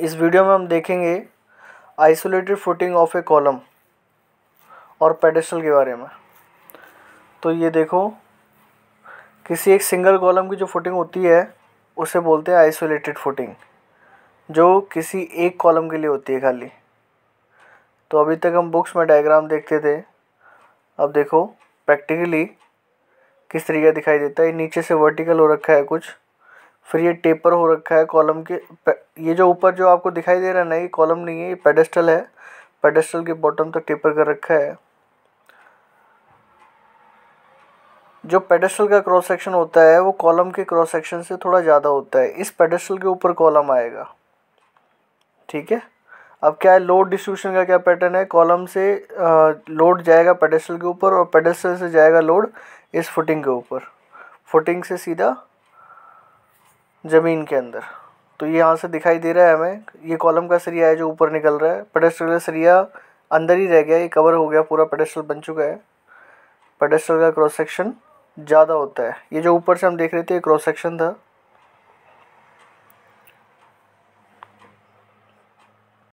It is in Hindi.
इस वीडियो में हम देखेंगे isolated footing of a column और पेडेस्टल के बारे में। तो ये देखो, किसी एक सिंगल कॉलम की जो फुटिंग होती है, उसे बोलते हैं आइसोलेटेड फुटिंग, जो किसी एक कॉलम के लिए होती है खाली। तो अभी तक हम बुक्स में डायग्राम देखते थे। अब देखो, प्रैक्टिकली किस तरीके दिखाई देता है। नीचे से वर्टिकल हो रखा है कुछ। फिर ये टेपर हो रखा है कॉलम के ये जो ऊपर जो आपको दिखाई दे रहा है ना, ये कॉलम नहीं है, ये पेडेस्टल है। पेडेस्टल के बॉटम तक टेपर कर रखा है। जो पेडेस्टल का क्रॉस सेक्शन होता है, वो कॉलम के क्रॉस सेक्शन से थोड़ा ज़्यादा होता है। इस पेडेस्टल के ऊपर कॉलम आएगा। ठीक है? अब क्या है लोड डिस्ट्रीब्यूशन का क्या पैटर्न है? कॉलम से लोड जाएगा पेडेस्टल के ऊपर और पेडेस्टल से जाएगा लोड इस फुटिंग के ऊपर। फुटिंग से सीधा ज़मीन के अंदर। तो ये यहाँ से दिखाई दे रहा है हमें, ये कॉलम का सरिया है जो ऊपर निकल रहा है। पेडेस्टल का सरिया अंदर ही रह गया, ये कवर हो गया, पूरा पेडेस्टल बन चुका है। पेडेस्टल का क्रॉस सेक्शन ज़्यादा होता है। ये जो ऊपर से हम देख रहे थे क्रॉस सेक्शन था।